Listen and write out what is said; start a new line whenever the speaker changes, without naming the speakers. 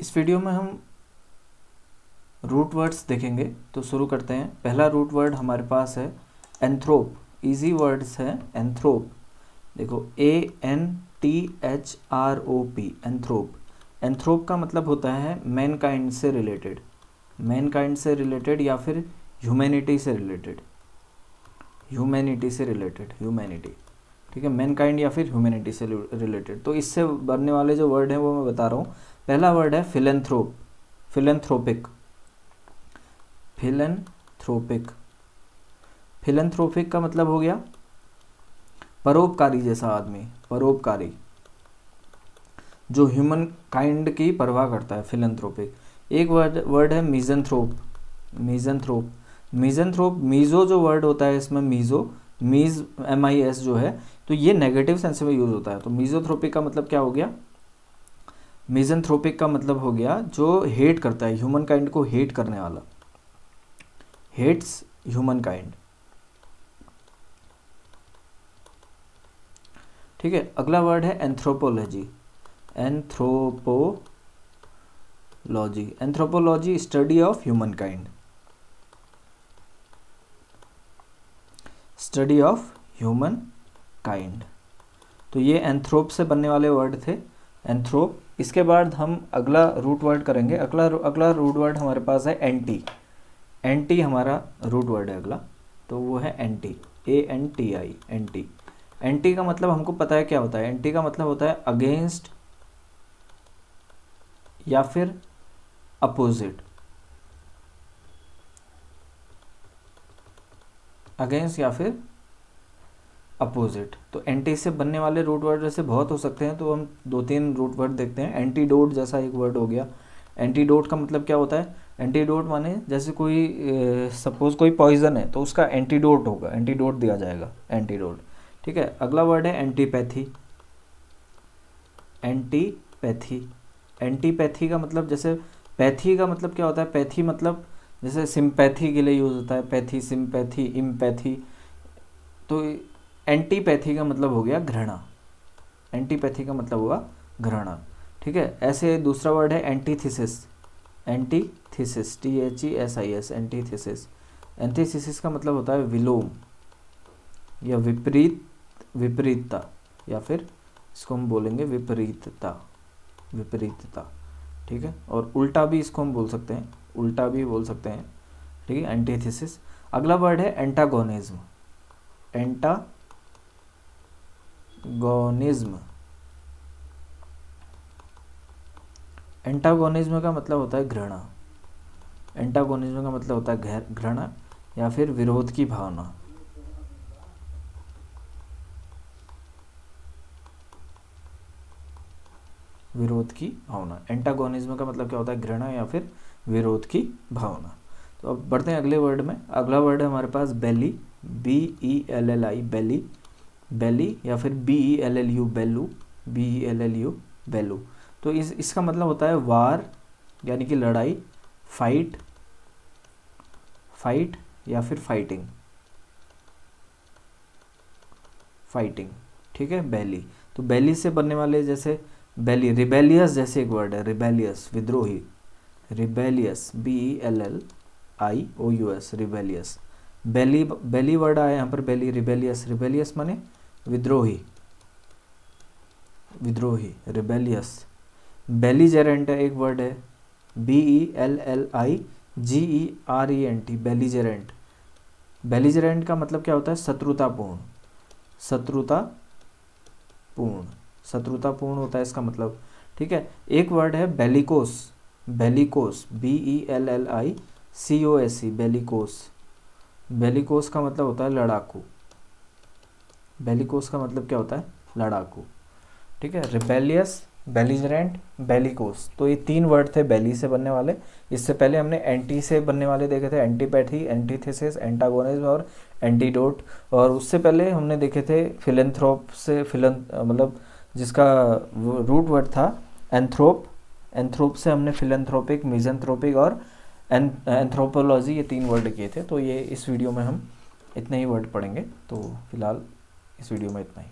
इस वीडियो में हम रूट वर्ड्स देखेंगे तो शुरू करते हैं। पहला रूट वर्ड हमारे पास है एंथ्रोप इजी वर्ड्स है एंथ्रोप देखो A N T H R O P anthrop anthrop का मतलब होता है मैन काइंड से रिलेटेड मैन काइंड से रिलेटेड या फिर ह्यूमैनिटी से रिलेटेड ह्यूमैनिटी से रिलेटेड ह्यूमैनिटी ठीक है मैन काइंड या फिर ह्यूमैनिटी से रिलेटेड तो इससे बनने वाले जो वर्ड हैं, वो मैं बता रहा हूँ। पहला वर्ड है फिलेंथ्रोप फिलेंथ्रोपिक फिलेंथ्रोपिक फिलेंथ्रोपिक का मतलब हो गया परोपकारी जैसा आदमी, परोपकारी, जो ह्यूमन काइंड की परवाह करता है फिलेंथ्रोपिक एक वर्ड वर्ड है मीजनथ्रोप मीजनथ्रोप मीजनथ्रोप मीजो जो वर्ड होता है इसमें मीजो मीज एम आई एस जो है तो ये नेगेटिव सेंस में यूज़ होता है. तो मीजोथ्रोपिक का मतलब क्या हो गया? मीजनथ्रोपिक का मतलब हो गया जो हेट करता है ह्यूमन काइंड को हेट करने वाला। हेट्स ह्यूमन काइंड ठीक है, अगला वर्ड है anthropology anthropology anthropology study of humankind study of humankind तो ये एंथ्रोप से बनने वाले वर्ड थे। एंथ्रोप इसके बाद हम अगला रूट वर्ड करेंगे। अगला अगला रूट वर्ड हमारे पास है एंटी एंटी हमारा रूट वर्ड है अगला। तो वो है anti A N T I anti anti का मतलब हमको पता है क्या होता है? एंटी का मतलब होता है अगेंस्ट या फिर अपोजिट अगेंस्ट या फिर अपोजिट। तो एंटी से बनने वाले रूट वर्ड जैसे बहुत हो सकते हैं तो हम दो तीन रूट वर्ड देखते हैं। एंटीडोट जैसा एक वर्ड हो गया। एंटीडोट का मतलब क्या होता है? एंटीडोट माने जैसे कोई सपोज़ कोई पॉइजन है तो उसका एंटीडोट होगा। एंटीडोट दिया जाएगा। एंटीडोट ठीक है? अगला वर्ड है एंटीपैथी एंटीपैथी एंटीपैथी का मतलब जैसे पैथी का मतलब क्या होता है? पैथी मतलब जैसे सिंपैथी के लिए यूज़ होता है। पैथी सिंपैथी इम्पैथी तो एंटीपैथी का मतलब हो गया घृणा। एंटीपैथी का मतलब हुआ घृणा। ठीक है? ऐसे दूसरा वर्ड है antithesis antithesis T H E S I S antithesis antithesis का मतलब होता है विलोम या विपरीत, विपरीतता या फिर इसको हम बोलेंगे विपरीतता विपरीतता। ठीक है? और उल्टा भी इसको हम बोल सकते हैं, उल्टा भी बोल सकते हैं। ठीक है? एंटीथिसिस अगला वर्ड है एंटागोनिज्म एंटागोनिज्म एंटागोनिज्म का मतलब होता है घृणा। एंटागोनिज्म का मतलब होता है घृणा या फिर विरोध की भावना। विरोध की भावना। एंटागोनिज्म का मतलब क्या होता है? घृणा या फिर विरोध की भावना। तो अब बढ़ते हैं अगले वर्ड में। अगला वर्ड है हमारे पास belli B E L L I belli belli या फिर B E L L U bellu B E L L U bellu. तो इस, इसका मतलब होता है वार, यानी कि लड़ाई, फाइट फाइट या फिर फाइटिंग। फाइटिंग, ठीक है? बैली। तो बैली से बनने वाले जैसे बैली, रिबेलियस जैसे एक वर्ड है, रिबेलियस, विद्रोही। Rebellious B E L L I O U S rebellious. Belli belli word आया यहाँ पर, बेली, रिबेलियस रिबेलियस माने विद्रोही विद्रोही रिबेलियस बेलीजेरेंट एक वर्ड है B E L L I G E R E N T belligerent belligerent का मतलब क्या होता है? शत्रुतापूर्ण शत्रुतापूर्ण शत्रुतापूर्ण होता है इसका मतलब। ठीक है? एक वर्ड है bellicose bellicose B E L L I C O S C bellicose bellicose का मतलब होता है लड़ाकू। बेलिकोस का मतलब क्या होता है? लड़ाकू। ठीक है? Rebellious belligerent, bellicose. तो ये तीन वर्ड थे बेली से बनने वाले। इससे पहले हमने एंटी से बनने वाले देखे थे। एंटीपैथी, एंटीथेसिस, एंटागोनिज्म और एंटीडोट। और उससे पहले हमने देखे थे फिलेंथ्रोप से फिलन मतलब जिसका रूट वर्ड था, एंथ्रोप। एंथ्रोप से हमने फिलेंथ्रोपिक, मिजेंथ्रोपिक और एंथ्रोपोलॉजी ये तीन वर्ड किए थे। तो ये इस वीडियो में हम इतने ही वर्ड पढ़ेंगे। तो फ़िलहाल इस वीडियो में इतना ही।